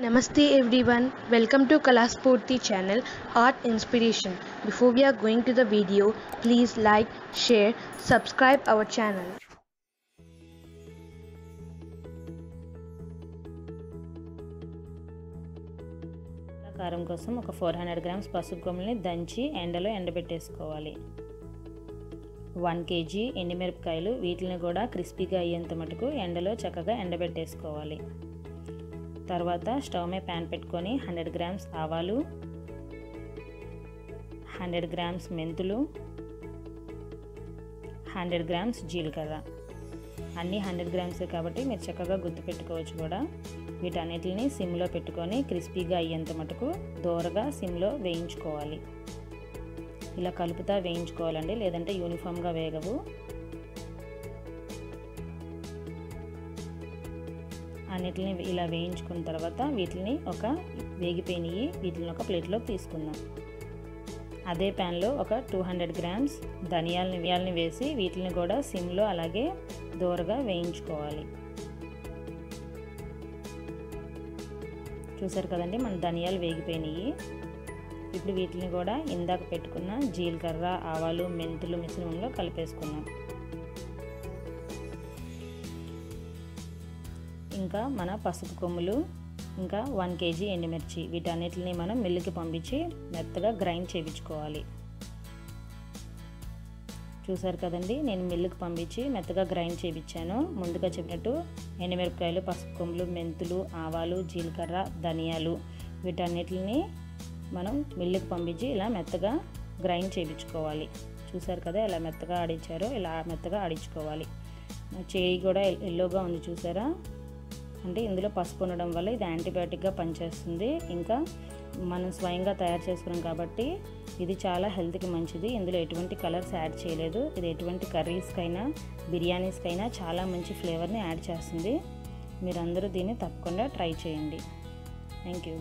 Namaste everyone, welcome to Kalaspurti channel Art Inspiration. Before we are going to the video, please like, share, subscribe our channel. కారం కోసం ఒక four hundred grams పసుపు కొమ్ముల్ని దంచి ఎండలో ఎండబెట్టేసుకోవాలి one KG ఎండుమిరపకాయలు వీటిని కూడా క్రిస్పీగా అయ్యేంత మటుకు ఎండలో చక్కగా ఎండబెట్టేసుకోవాలి తర్వాత స్టవ్ మీద ప్యాన్ పెట్టుకొని హండ్రెడ్ గ్రామ్స్ ఆవాలు హండ్రెడ్ గ్రామ్స్ మెంతులు హండ్రెడ్ గ్రామ్స్ జీలకర్ర. అన్నీ హండ్రెడ్ గ్రామ్స్ కాబట్టి మీరు చక్కగా గుర్తుపెట్టుకోవచ్చు కూడా. వీటన్నిటిని సిమ్లో పెట్టుకొని క్రిస్పీగా అయ్యేంత మటుకు దోరగా సిమ్లో వేయించుకోవాలి. ఇలా కలుపుతా వేయించుకోవాలండి లేదంటే యూనిఫామ్గా వేగవు. అన్నిటిని ఇలా వేయించుకున్న తర్వాత వీటిని ఒక వేగిపోయినవి వీటిని ఒక ప్లేట్లోకి తీసుకుందాం. అదే ప్యాన్లో ఒక టూ హండ్రెడ్ గ్రామ్స్ ధనియాలని వేయాలని వేసి వీటిని కూడా సిమ్లో అలాగే దోరగా వేయించుకోవాలి. చూసారు కదండి మన ధనియాలు వేగిపోయినాయి. ఇప్పుడు వీటిని కూడా ఇందాక పెట్టుకున్న జీలకర్ర ఆవాలు మెంతులు మిశ్రమంలో కలిపేసుకున్నాం ఇంకా మన పసుపు కొమ్ములు ఇంకా వన్ కేజీ ఎండుమిర్చి. వీటన్నిటిని మనం మిల్లుకి పంపించి మెత్తగా గ్రైండ్ చేయించుకోవాలి. చూసారు కదండి నేను మిల్లుకి పంపించి మెత్తగా గ్రైండ్ చేయించాను. ముందుగా చెప్పినట్టు ఎండుమిరపకాయలు పసుపు కొమ్ములు మెంతులు ఆవాలు జీలకర్ర ధనియాలు వీటన్నిటిని మనం మిల్లుకి పంపించి ఇలా మెత్తగా గ్రైండ్ చేయించుకోవాలి. చూసారు కదా ఇలా మెత్తగా ఆడించారో ఇలా మెత్తగా ఆడించుకోవాలి. చేయి కూడా ఎల్లోగా ఉంది చూసారా? అంటే ఇందులో పసుపు ఉండడం వల్ల ఇది యాంటీబయాటిక్గా పనిచేస్తుంది. ఇంకా మనం స్వయంగా తయారు చేసుకున్నాం కాబట్టి ఇది చాలా హెల్త్కి మంచిది. ఇందులో ఎటువంటి కలర్స్ యాడ్ చేయలేదు. ఇది ఎటువంటి కర్రీస్కైనా బిర్యానీస్కైనా చాలా మంచి ఫ్లేవర్ని యాడ్ చేస్తుంది. మీరందరూ దీన్ని తప్పకుండా ట్రై చేయండి. Thank you